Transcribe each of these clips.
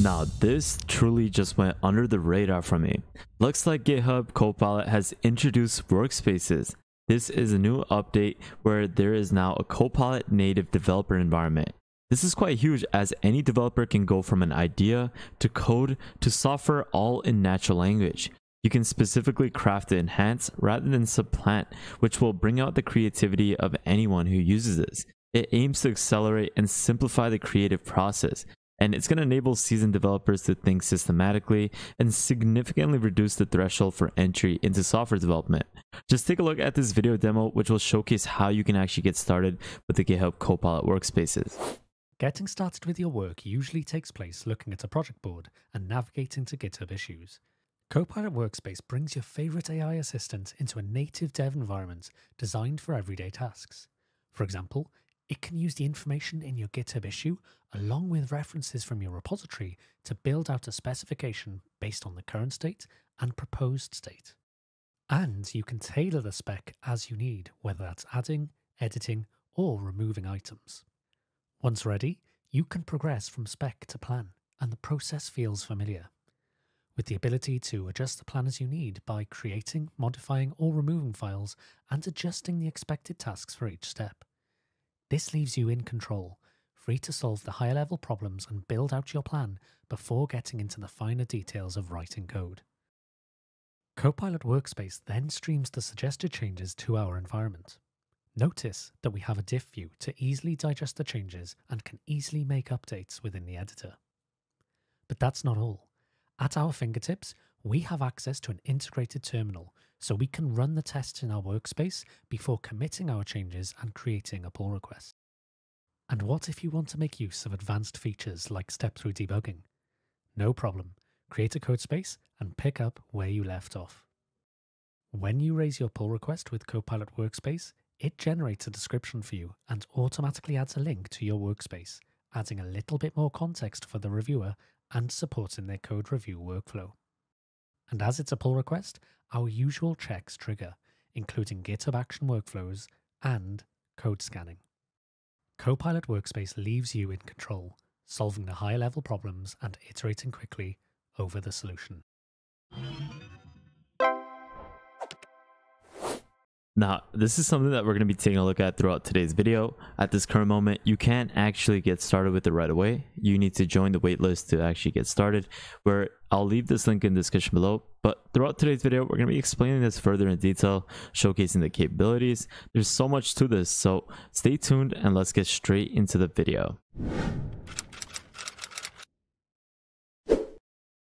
Now this truly just went under the radar for me. Looks like GitHub Copilot has introduced workspaces. This is a new update where there is now a Copilot native developer environment. This is quite huge as any developer can go from an idea to code to software all in natural language. You can specifically craft to enhance rather than supplant, which will bring out the creativity of anyone who uses this. It aims to accelerate and simplify the creative process, and it's going to enable seasoned developers to think systematically and significantly reduce the threshold for entry into software development. Just take a look at this video demo, which will showcase how you can actually get started with the GitHub Copilot workspaces. Getting started with your work usually takes place looking at a project board and navigating to GitHub issues. Copilot Workspace brings your favorite AI assistant into a native dev environment designed for everyday tasks. For example, it can use the information in your GitHub issue along with references from your repository to build out a specification based on the current state and proposed state. And you can tailor the spec as you need, whether that's adding, editing, or removing items. Once ready, you can progress from spec to plan, and the process feels familiar. With the ability to adjust the plan as you need by creating, modifying, or removing files and adjusting the expected tasks for each step. This leaves you in control, free to solve the higher level problems and build out your plan before getting into the finer details of writing code. Copilot Workspace then streams the suggested changes to our environment. Notice that we have a diff view to easily digest the changes and can easily make updates within the editor. But that's not all. At our fingertips, we have access to an integrated terminal so we can run the tests in our workspace before committing our changes and creating a pull request. And what if you want to make use of advanced features like step-through debugging? No problem. Create a code space and pick up where you left off. When you raise your pull request with Copilot Workspace, it generates a description for you and automatically adds a link to your workspace, adding a little bit more context for the reviewer and supporting their code review workflow. And as it's a pull request, our usual checks trigger, including GitHub Action workflows and code scanning. Copilot Workspace leaves you in control, solving the high level problems and iterating quickly over the solution. Now, this is something that we're going to be taking a look at throughout today's video. At this current moment, you can't actually get started with it right away. You need to join the waitlist to actually get started, where I'll leave this link in the description below. But throughout today's video, we're going to be explaining this further in detail, showcasing the capabilities. There's so much to this, so stay tuned and let's get straight into the video.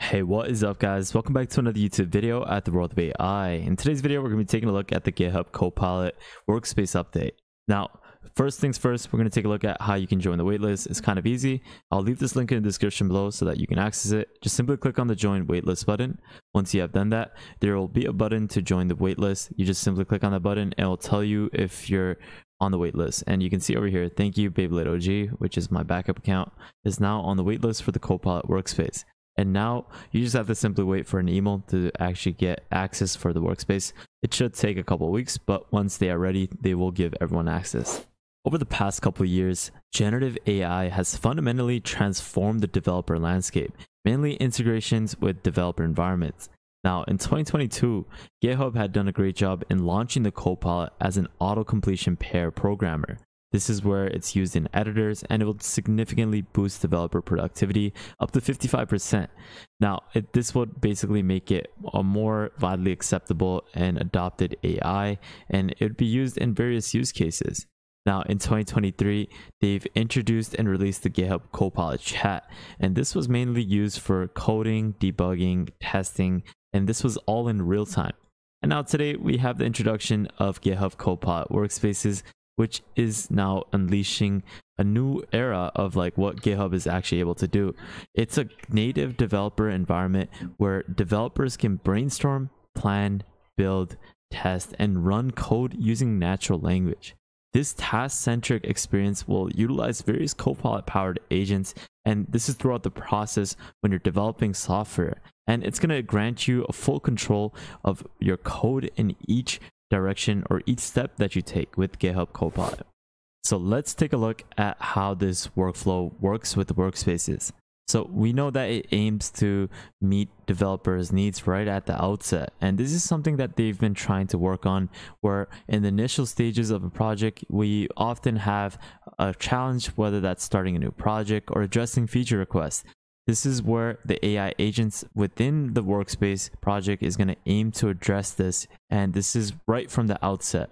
Hey, what is up guys? Welcome back to another YouTube video at the World of AI. In today's video, we're going to be taking a look at the GitHub Copilot Workspace Update. Now, first things first, we're going to take a look at how you can join the waitlist. It's kind of easy. I'll leave this link in the description below so that you can access it. Just simply click on the join waitlist button. Once you have done that, there will be a button to join the waitlist. You just simply click on the button and it will tell you if you're on the waitlist. And you can see over here, thank you Beyblade OG, which is my backup account, is now on the waitlist for the Copilot workspace. And now you just have to simply wait for an email to actually get access for the workspace. It should take a couple weeks, but once they are ready, they will give everyone access. Over the past couple years, generative AI has fundamentally transformed the developer landscape, mainly integrations with developer environments. Now, in 2022, GitHub had done a great job in launching the Copilot as an auto completion pair programmer. This is where it's used in editors and it will significantly boost developer productivity up to 55%. Now, it, this would basically make it a more widely acceptable and adopted AI, and it would be used in various use cases. Now, in 2023, they've introduced and released the GitHub Copilot Chat, and this was mainly used for coding, debugging, testing, and this was all in real time. And now today we have the introduction of GitHub Copilot Workspaces, which is now unleashing a new era of like what GitHub is actually able to do. It's a native developer environment where developers can brainstorm, plan, build, test, and run code using natural language. This task-centric experience will utilize various Copilot-powered agents, and this is throughout the process when you're developing software. And it's going to grant you a full control of your code in each direction or each step that you take with GitHub Copilot. So let's take a look at how this workflow works with workspaces. So we know that it aims to meet developers' needs right at the outset. And this is something that they've been trying to work on where in the initial stages of a project, we often have a challenge, whether that's starting a new project or addressing feature requests. This is where the AI agents within the workspace project is going to aim to address this. And this is right from the outset.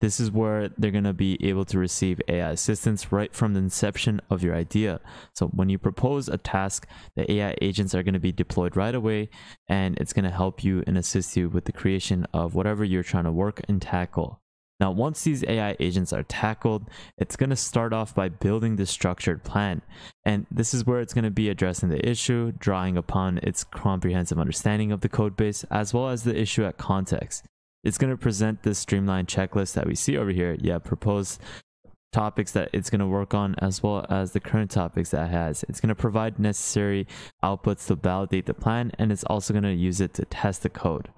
This is where they're going to be able to receive AI assistance right from the inception of your idea. So when you propose a task, the AI agents are going to be deployed right away and it's going to help you and assist you with the creation of whatever you're trying to work and tackle. Now, once these AI agents are tackled, it's going to start off by building the structured plan. And this is where it's going to be addressing the issue, drawing upon its comprehensive understanding of the code base, as well as the issue at context it's going to present this streamlined checklist that we see over here. Yeah, propose topics that it's going to work on as well as the current topics that it has. It's going to provide necessary outputs to validate the plan and it's also going to use it to test the code.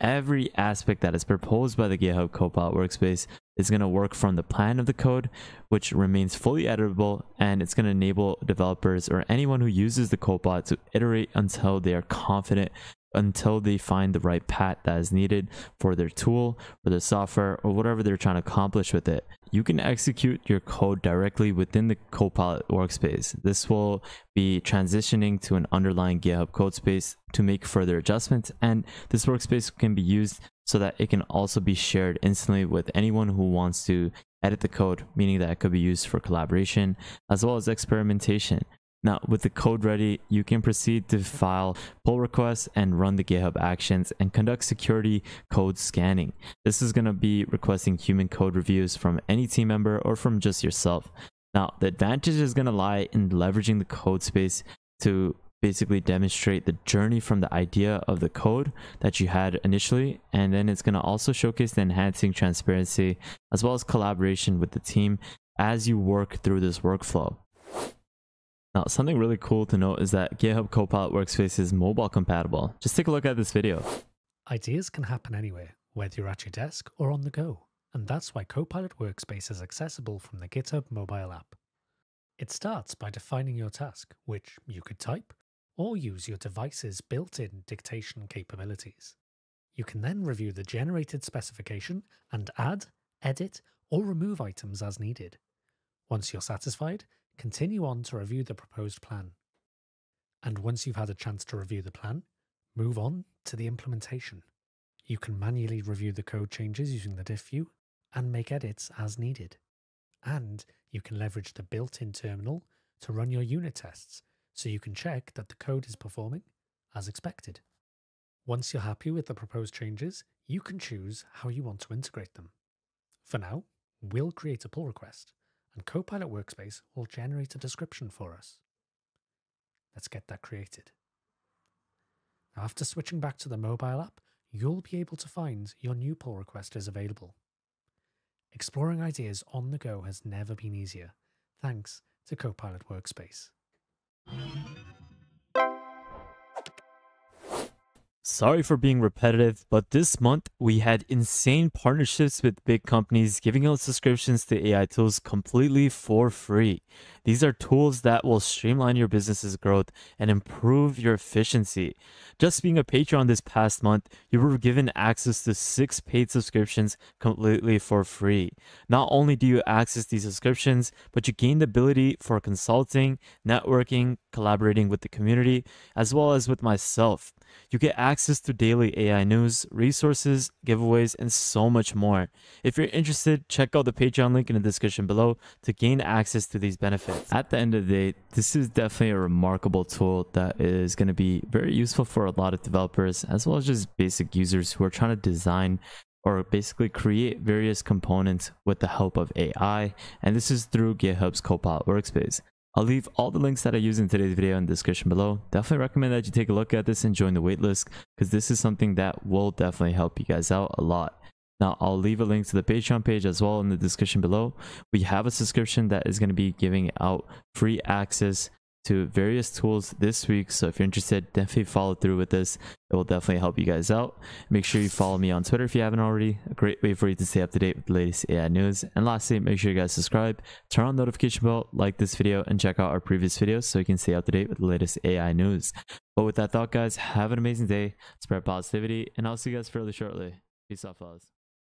Every aspect that is proposed by the GitHub Copilot workspace is going to work from the plan of the code, which remains fully editable, and it's going to enable developers or anyone who uses the Copilot to iterate until they are confident until they find the right path that is needed for their tool, for their software, or whatever they're trying to accomplish with it. You can execute your code directly within the Copilot workspace. This will be transitioning to an underlying GitHub code space to make further adjustments, and this workspace can be used so that it can also be shared instantly with anyone who wants to edit the code, meaning that it could be used for collaboration as well as experimentation. Now, with the code ready, you can proceed to file pull requests and run the GitHub actions and conduct security code scanning. This is going to be requesting human code reviews from any team member or from just yourself. Now, the advantage is going to lie in leveraging the code space to basically demonstrate the journey from the idea of the code that you had initially and then it's going to also showcase the enhancing transparency as well as collaboration with the team as you work through this workflow now, something really cool to note is that GitHub Copilot Workspace is mobile compatible. Just take a look at this video. Ideas can happen anywhere, whether you're at your desk or on the go, and that's why Copilot Workspace is accessible from the GitHub mobile app. It starts by defining your task, which you could type or use your device's built-in dictation capabilities. You can then review the generated specification and add, edit, or remove items as needed. Once you're satisfied, continue on to review the proposed plan. And once you've had a chance to review the plan, move on to the implementation. You can manually review the code changes using the diff view and make edits as needed. And you can leverage the built-in terminal to run your unit tests so you can check that the code is performing as expected. Once you're happy with the proposed changes, you can choose how you want to integrate them. For now, we'll create a pull request and Copilot Workspace will generate a description for us. Let's get that created. Now, after switching back to the mobile app, you'll be able to find your new pull request is available. Exploring ideas on the go has never been easier, thanks to Copilot Workspace. Sorry for being repetitive, but this month we had insane partnerships with big companies giving out subscriptions to AI tools completely for free. These are tools that will streamline your business's growth and improve your efficiency. Just being a patron this past month, you were given access to six paid subscriptions completely for free. Not only do you access these subscriptions, but you gain the ability for consulting, networking, collaborating with the community, as well as with myself. You get access to daily AI news, resources, giveaways, and so much more. If you're interested, check out the Patreon link in the description below to gain access to these benefits. At the end of the day, this is definitely a remarkable tool that is going to be very useful for a lot of developers as well as just basic users who are trying to design or basically create various components with the help of AI, and this is through GitHub's Copilot workspace. I'll leave all the links that I use in today's video in the description below. Definitely recommend that you take a look at this and join the waitlist because this is something that will definitely help you guys out a lot. Now, I'll leave a link to the Patreon page as well in the description below. We have a subscription that is going to be giving out free access to various tools this week. So if you're interested, definitely follow through with this. It will definitely help you guys out. Make sure you follow me on Twitter if you haven't already. A great way for you to stay up to date with the latest AI news. And lastly, make sure you guys subscribe, turn on notification bell, like this video, and check out our previous videos so you can stay up to date with the latest AI news. But with that thought, guys, have an amazing day, spread positivity, and I'll see you guys fairly shortly. Peace out, fellas.